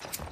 you